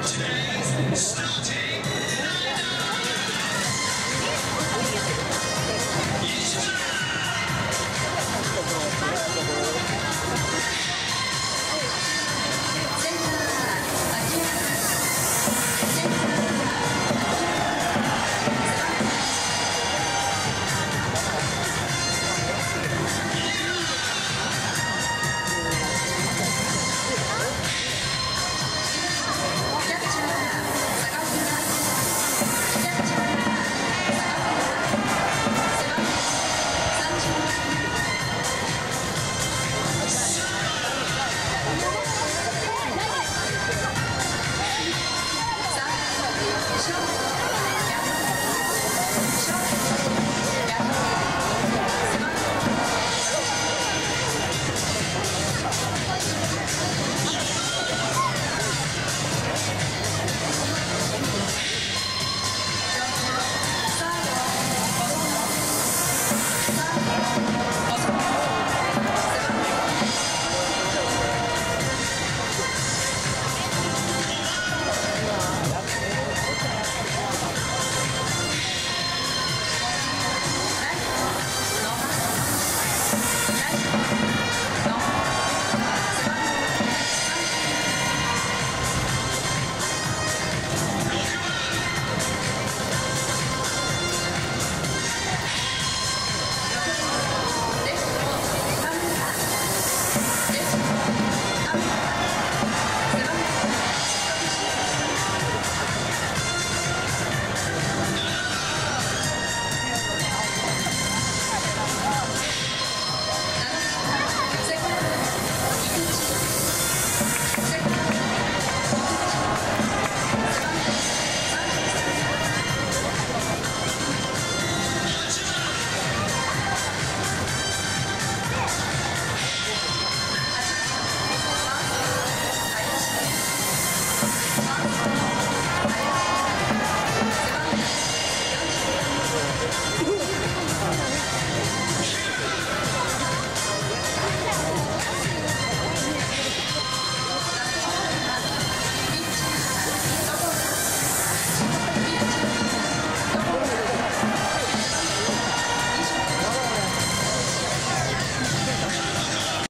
Today's starting